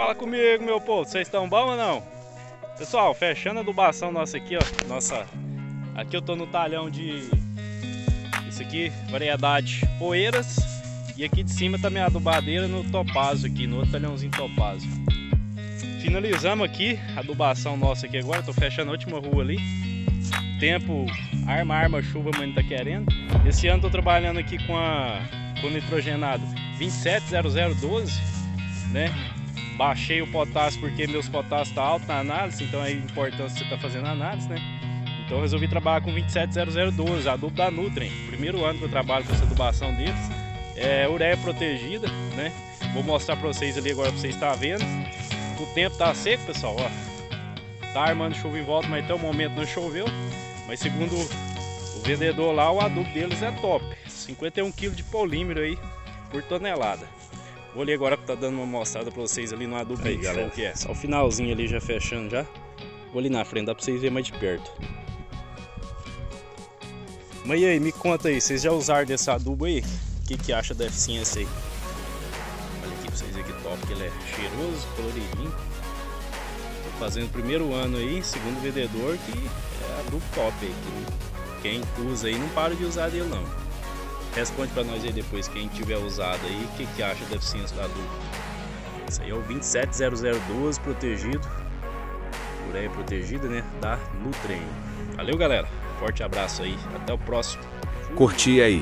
Fala comigo, meu povo, vocês estão bom ou não? Pessoal, fechando a adubação nossa aqui, ó. Nossa. Aqui eu tô no talhão de. Isso aqui, variedade poeiras. E aqui de cima tá minha adubadeira no topázio aqui, no outro talhãozinho topázio. Finalizamos aqui a adubação nossa aqui agora. Tô fechando a última rua ali. Tempo, arma, arma, chuva, mas não tá querendo. Esse ano tô trabalhando aqui com a com nitrogenado 270012, né? Baixei o potássio porque meus potássios tá alto na análise, então é importante você tá fazendo análise, né? Então resolvi trabalhar com 270012, adubo da Nutrien. Primeiro ano que eu trabalho com essa adubação deles. É ureia protegida, né? Vou mostrar para vocês ali agora para vocês estar vendo. O tempo tá seco, pessoal, ó. Tá armando chuva em volta, mas até o momento não choveu. Mas segundo o vendedor lá, o adubo deles é top. 51 kg de polímero aí por tonelada. Vou ali agora tá dando uma mostrada para vocês ali no adubo aí, galera. que é. Só o finalzinho ali já fechando já. Vou ali na frente, dá para vocês verem mais de perto. Mas e aí, me conta aí, vocês já usaram desse adubo aí? O que, que acha da eficiência aí? Olha aqui pra vocês ver que top, que ele é cheiroso, coloridinho. Tô fazendo o primeiro ano aí, segundo vendedor, que é adubo top aí. Que quem usa aí não para de usar dele não. Responde para nós aí depois, quem tiver usado aí, o que, que acha da eficiência do adubo. Isso aí é o 270012 protegido, ureia protegida, né, da Nutrem. Valeu, galera. Forte abraço aí. Até o próximo. Curti aí.